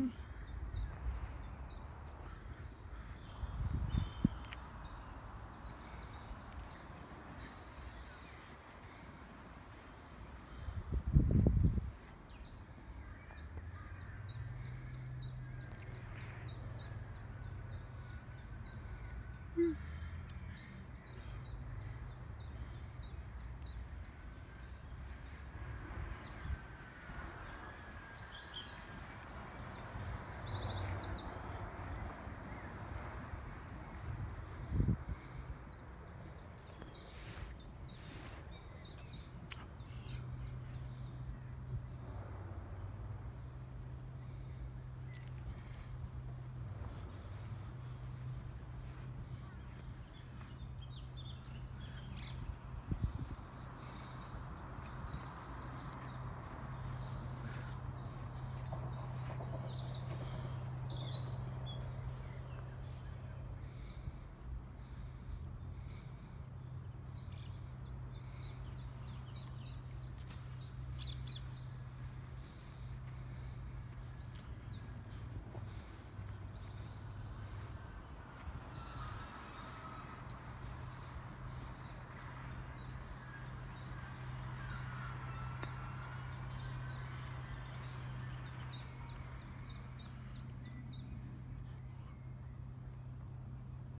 Mm-hmm.